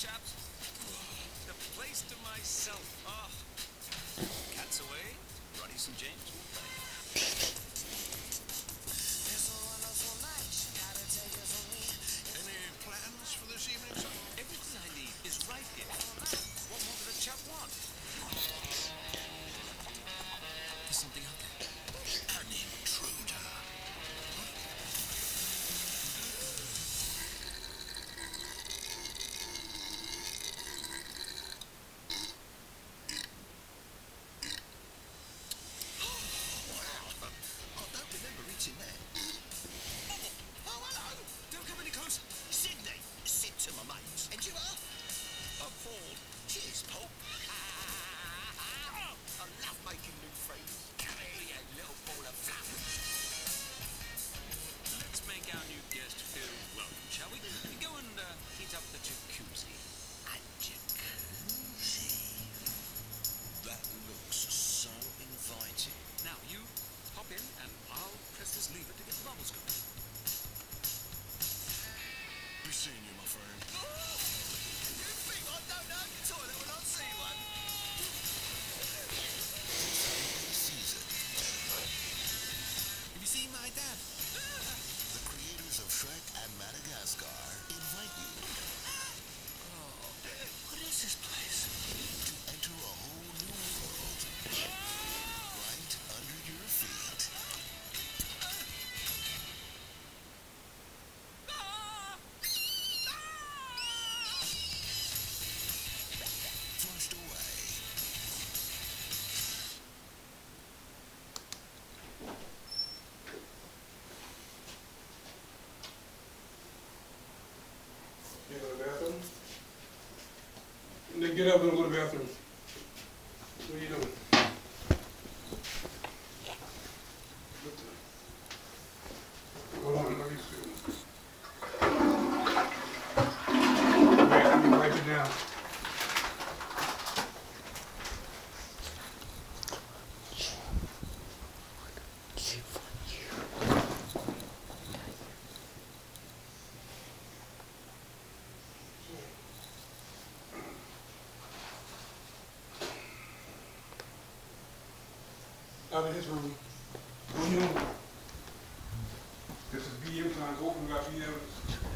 chaps. The place to myself. Oh. Cats away, Ronnie St. James. Any plans for this evening. Everything I need is right here. What more a chap want? There's something else. Then get up and go to the bathroom. What are you doing? Out of his room. On your. This is BM time, open, got BM.